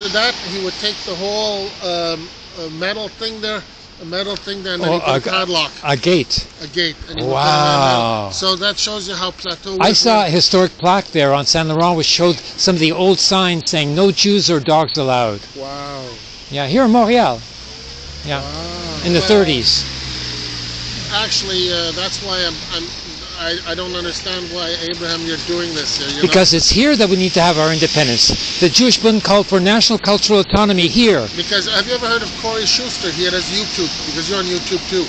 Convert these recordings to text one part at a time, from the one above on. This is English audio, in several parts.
After that, he would take the whole um, uh, metal thing there, a metal thing there, and then Oh, he put a, padlock, A gate. a gate. And he would put it on there. Wow. So that shows you how Plateau. I saw a historic plaque there on Saint Laurent which showed some of the old signs saying no Jews or dogs allowed. Wow. Yeah, here in Montreal. Yeah, wow. in the Well, 30s. Actually, uh, that's why I'm. I'm I, I don't understand why Abraham you're doing this here. You Because it's here that we need to have our independence. The Jewish Bund called for national cultural autonomy here. because have you ever heard of Corey Shuster? He had his YouTube because you're on YouTube too.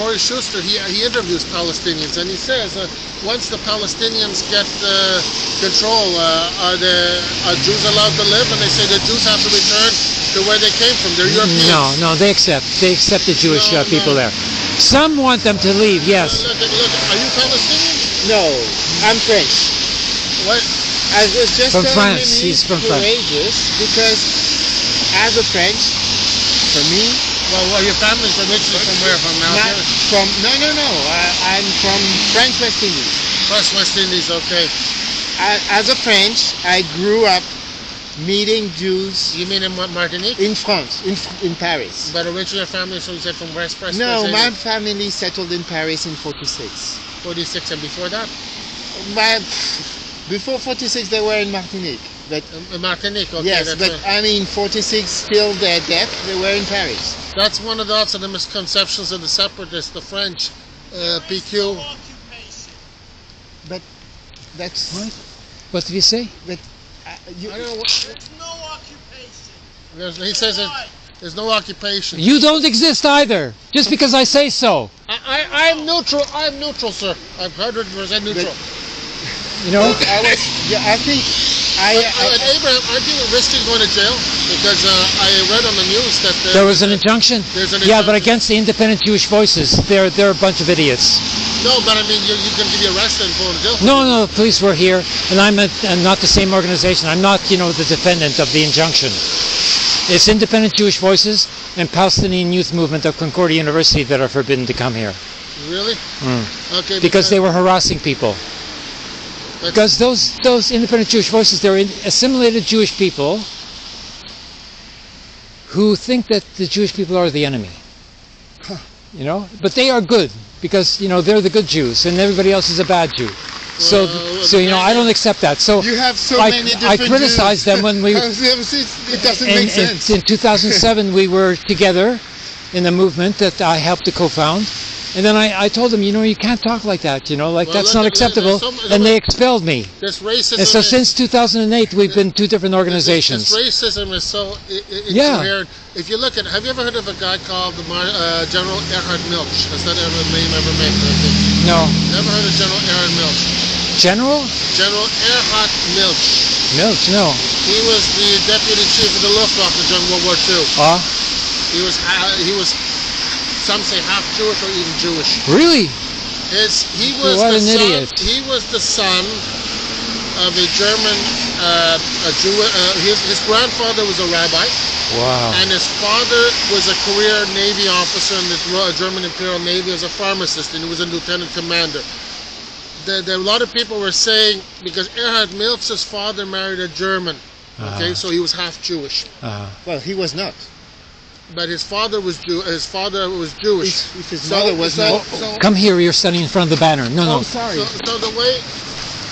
Corey Shuster he he interviews Palestinians and he says uh, once the Palestinians get uh, control, uh, are the are Jews allowed to live? And they say the Jews have to return to where they came from. They're Europeans. No, no, they accept. They accept the Jewish No, uh, people no. there. Some want them to leave, yes. Look, look, are you Palestinian? No, I'm French. What? I was just From telling France, he's from France. courageous because as a French, for me, Well, well, your family's originally from where? From not Algeria? from no no no, I, I'm from French West Indies. West West Indies. Okay. I, as a French, I grew up meeting Jews You mean in what, Martinique? in France, in in Paris. But originally your family, so you said from West West. No, West my family settled in Paris in '46. 46 and before that? My before '46, they were in Martinique. But In- in Martinique. Okay. yes, but a- I mean '46 till their death, they were in Paris. That's one of the, also the misconceptions of the separatists, the French, uh, PQ. But that's What? What did you say? uh, you, I don't know what, There's no occupation. there's- he says that there's no occupation. You don't exist either, just because I say so. I, I, I'm neutral. I'm neutral, sir. I'm 100% neutral. You know? I was. Yeah, I think. I. But, I uh, Abraham, aren't you risking going to jail? Because uh, I read on the news that uh, There was an injunction. There's an Yeah, but against the independent Jewish voices, they're they're a bunch of idiots. no, but I mean, you're, you can be arrested and go to jail. No, no, the police were here, and I'm, a, I'm not the same organization. I'm not, you know, the defendant of the injunction. It's independent Jewish voices and Palestinian Youth Movement of Concordia University that are forbidden to come here Really? Mm. Okay. because they were harassing people. Because those those independent Jewish voices, they're assimilated Jewish people who think that the Jewish people are the enemy. You know, but they are good because you know they're the good Jews and everybody else is a bad Jew. So, Well, so you know, I don't accept that. So you have so I, many I different. criticized them when we it doesn't in, make in, sense. in 2007 we were together in a movement that I helped to co-found. And then I, I told them, you know, you can't talk like that, you know, like Well, that's not there's acceptable. some- And they expelled me. This racism. And so since 2008, we've been two different organizations. This organizations. racism is so i- i- Yeah. incoherent. If you look at, have you ever heard of a guy called the uh, General Erhard Milch? Has that ever name ever made? No. Never heard of General Erhard Milch? General? General Erhard Milch. Milch, no. He was the deputy chief of the Luftwaffe during World War II. Ah, He was he was some say half Jewish or even Jewish. really? He was What the an son, idiot. He was the son of a German uh, a Jew. Uh, his his grandfather was a rabbi. Wow. And his father was a career Navy officer in the German Imperial Navy as a pharmacist, and he was a lieutenant commander. There, there, a lot of people were saying because Erhard Milch's father married a German, okay, Ah. so he was half Jewish, Uh, well, he was not. But his father was Jew. His father was Jewish. If, if his So- mother was so- not. so- come here, you're standing in front of the banner. No, no. Oh, sorry. So, so the way,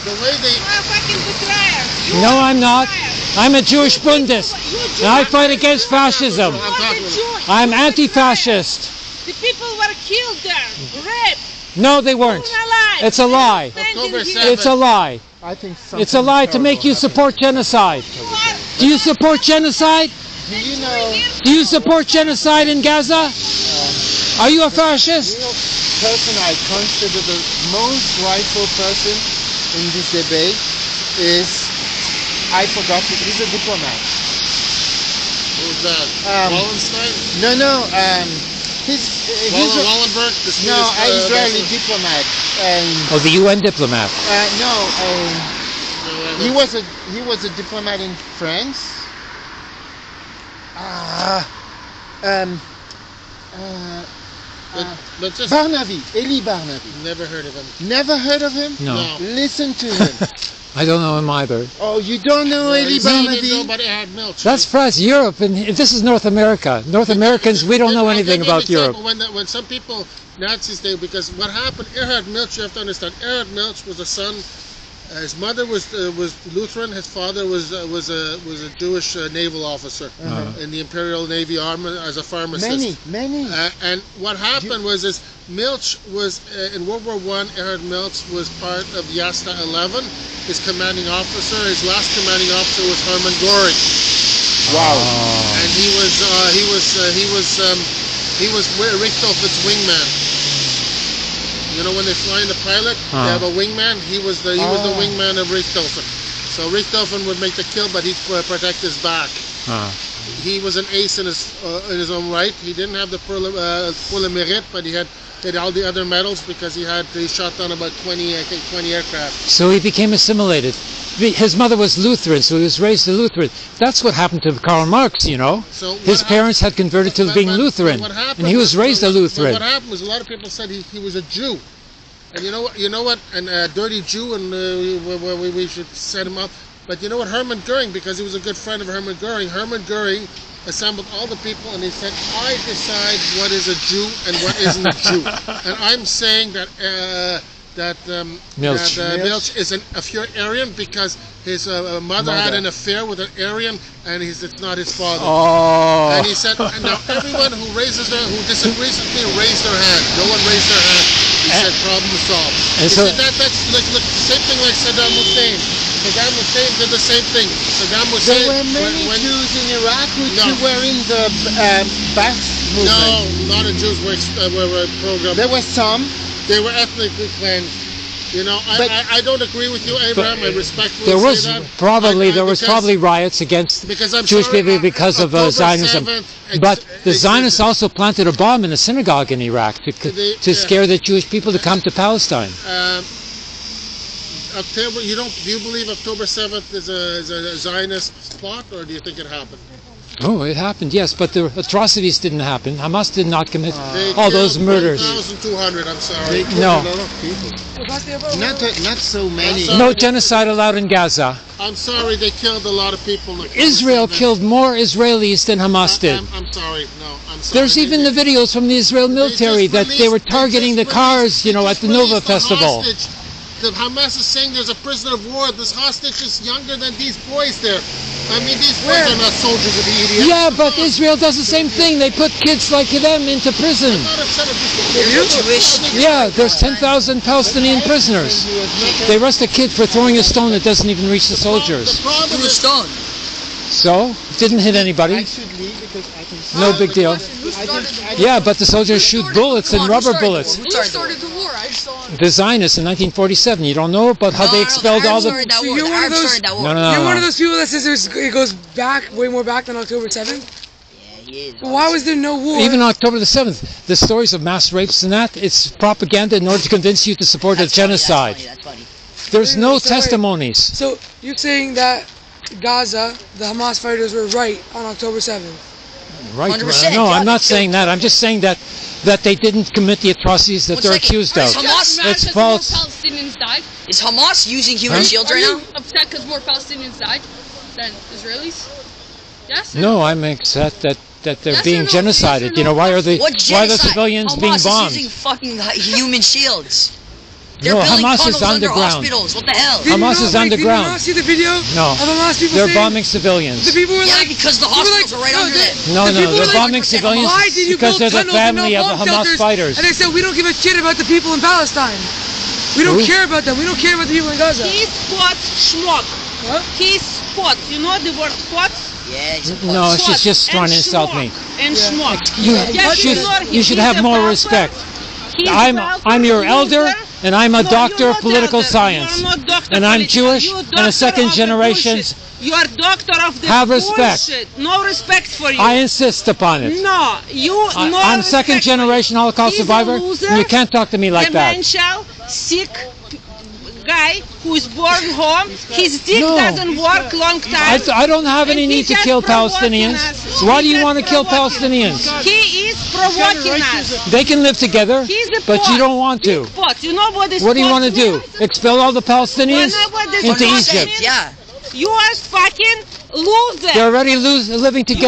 the way they, You're a fucking betrayer. You No, are a I'm not. I'm a Jewish You Bundist. you Jew- And I fight against fascism. I'm are talking the about- Jew- I'm anti-fascist. The people were killed there, raped, No, they weren't. It's a lie. October 7th. It's a lie. I think It's a lie to make you support genocide. You Do you support genocide? Do you know? Do you support genocide in Gaza? Are you a fascist? The know, person I consider the most rightful person in this debate is I forgot. it, He's a diplomat. who's that? Um, Wallenstein, No, no. Um, he's uh, he's Wallen, a, Wallenberg, the Swedish, no uh, an Israeli vessel. diplomat. And Oh, the UN diplomat. uh, no, um, he was a he was a diplomat in France. Ah, um, uh, But, but just Barnavi, Eli Barnavi. never heard of him. Never heard of him? No. No. Listen to him. I don't know him either. Oh, you don't know Eli Barnavi? don't know about Erhard Milch. That's France, Europe, and this is North America. North Americans, we don't know I'll anything give you about Europe. When, the- when some people, Nazis, they because what happened, Erhard Milch, you have to understand, Erhard Milch was a son. Uh, his mother was uh, was Lutheran. His father was uh, was a was a Jewish uh, naval officer in the Imperial Navy Army as a pharmacist. Many, many. Uh, and what happened was is Milch was uh, in World War One. Erhard Milch was part of Jasta 11. His commanding officer, his last commanding officer was Hermann Göring, wow. and he was uh, he was uh, he was um, he was Wi- Richthofen's wingman. You know when they fly in the pilot, Ah. they have a wingman. He was the he was the Ah. wingman of Richthofen. So Richthofen would make the kill, but he'd uh, protect his back. Ah. He was an ace in his uh, in his own right. He didn't have the pour le, uh, pour mérite, but he had he had all the other medals because he had he shot down about 20 I think 20 aircraft. So he became assimilated. His mother was Lutheran, so he was raised a Lutheran. That's what happened to Karl Marx, you know. So His parents had converted to but- being but- but Lutheran, what happened and he was raised a but Lutheran. What happened was a lot of people said he, he was a Jew, and you know what? You know what? And a dirty Jew, and uh, we, we, we, we should set him up. But you know what? Hermann Goering, because he was a good friend of Hermann Goering, Hermann Goering assembled all the people and he said, "I decide what is a Jew and what isn't a Jew." and I'm saying that. Uh, that um, Milch. that, uh, Milch. Milch is an, a pure Aryan because his uh, mother, had an affair with an Aryan, and he's it's not his father. Oh. And he said, and now everyone who raises their, who disagrees with me, raise their hand. No one raised their hand. He said, problem solved. and he so- said that, that's like, look, the same thing like Saddam Hussein. Saddam Hussein did the same thing. Saddam Hussein. There Hussein. were many when, when, Jews in Iraq who No. were in the um, Ba'ath movement. no, not a Jews were, ex- uh, were, were programmed. There were some. They were ethnically cleansed. You know, I, I, I don't agree with you, Abraham. I respectfully there was probably I- there was probably riots against because I'm Jewish sorry, people uh, because of uh, Zionism. But the. Zionists also planted a bomb in a synagogue in Iraq to, They- to scare the Jewish people to come to Palestine. Um, October, you don't? Do you believe October seventh is a, is a Zionist plot, or do you think it happened? Oh, it happened, yes, but the atrocities didn't happen. Hamas did not commit They all those murders. 1,200. I'm sorry. They killed No. a lot of people. Not, not so many. No genocide allowed in Gaza. I'm sorry. They killed a lot of people. in Israel killed more Israelis than Hamas did. I'm, I'm sorry. No, I'm sorry. There's They- even the videos from the Israel military just that they were targeting the just cars, you know, at the Nova released Festival. hostage. The Hamas is saying there's a prisoner of war. This hostage is younger than these boys there. I mean, these boys are not soldiers of the EDF. Yeah, but Israel does the same thing. They put kids like them into prison. Not upset at Jewish? Yeah, there's 10,000 Palestinian prisoners. They arrest a kid for throwing a stone that doesn't even reach the soldiers. The problem Threw a is stone. So, didn't hit I anybody. should leave because I can No big deal. I just, I Yeah, but the soldiers shoot bullets and Come on, who rubber bullets. Who started the war? I saw. The Zionists in 1947. You don't know about how No, they no, expelled the all the. So you're one of those- started that war. No, no, no. You're one of those people that says it goes back, way more back than October 7th. Yeah, he is. Why was there no war? Even October the 7th, the stories of mass rapes and that, it's propaganda in order to convince you to support a That's funny, genocide. That's funny. That's There's no So wait. testimonies. so you're saying that Gaza, the Hamas fighters were right on October 7th. Right. 100%, No, yeah, I'm not saying that. I'm just saying that that they didn't commit the atrocities that One they're second. accused of. Hamas- Just mad It's 'cause false. More Palestinians died. Is Hamas using human Huh? shields Are right you now? upset because more Palestinians died than Israelis? Yes. or No, I'm upset that that they're Yes being no? Yes or genocided. You know, why are they? Why are the civilians Hamas being is bombed? using fucking uh, human shields. They're No, building Hamas is tunnels under underground. hospitals. What the hell? Did you Hamas not- is wait, underground. Did you not see the video No. of Hamas people They're bombing civilians. The people were Yeah, like, because the people were hospitals are right no, under the- them. No, the no, they're were bombing civilians Why did you because build they're the family of the Hamas shelters? fighters. And they said we don't give a shit about the people in Palestine. We don't Who? care about them. We don't care about the people in Gaza. He spots schmuck. What? He spots. You know the word spots? Yeah, he's a No, puss. she's just trying to insult me. schmuck And schmuck. You, Yeah, should, you should have more respect. I'm I'm your elder, loser. And I'm a No, doctor of political elder. science, doctor and I'm. Jewish and a second of the generation's. bullshit. You are doctor of the Have respect. bullshit. No respect for you. I insist upon it. no, you I, no I'm second respect for you. generation Holocaust He's survivor, loser, and you can't talk to me like that. dementia, sick guy who is born home. His dick No. doesn't work long time. I don't have any And need to kill Palestinians. us. Why do you want to kill. Palestinians? He provoking us. They can live together, but you don't want to. You know what is What do you want to do? Expel all the Palestinians into Egypt? Yeah. You are fucking loser. They're already lose, living together.